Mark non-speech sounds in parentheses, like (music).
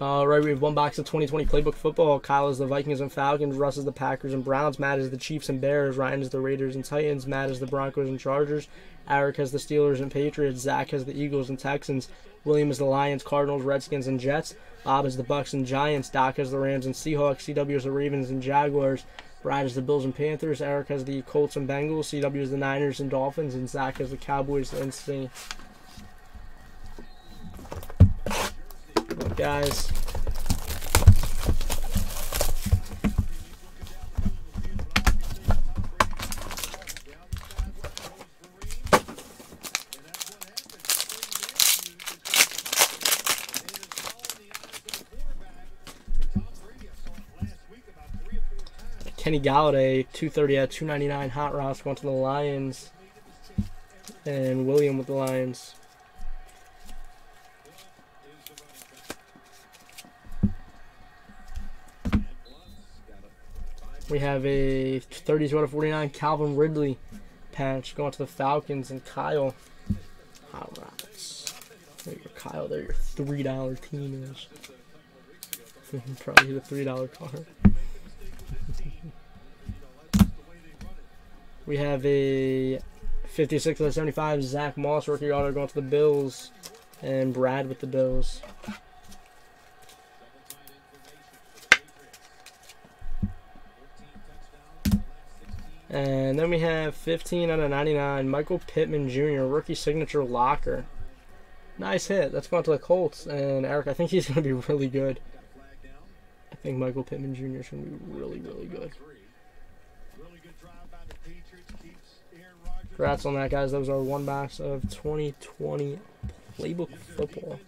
All right, we have one box of 2020 playbook football. Kyle is the Vikings and Falcons. Russ is the Packers and Browns. Matt is the Chiefs and Bears. Ryan is the Raiders and Titans. Matt is the Broncos and Chargers. Eric has the Steelers and Patriots. Zach has the Eagles and Texans. William is the Lions, Cardinals, Redskins, and Jets. Bob is the Bucs and Giants. Doc has the Rams and Seahawks. CW is the Ravens and Jaguars. Brad is the Bills and Panthers. Eric has the Colts and Bengals. CW is the Niners and Dolphins. And Zach has the Cowboys and Saints. Guys. Kenny Golladay, 230 at 299 hot routes going to the Lions. And William with the Lions. We have a 32 out of 49 Calvin Ridley patch going to the Falcons and Kyle. Hot routes. There you go, Kyle. There your $3 team is. (laughs) Probably the $3 card. (laughs) We have a 56 out of 75 Zach Moss rookie auto going to the Bills, and Brad with the Bills. And then we have 15 out of 99 Michael Pittman Jr. rookie signature locker. Nice hit. That's going to the Colts. And Eric, I think he's (laughs) going to be really good. I think Michael Pittman Jr. is going to be really, really good. Congrats on that, guys. That was our one box of 2020 Playbook Football.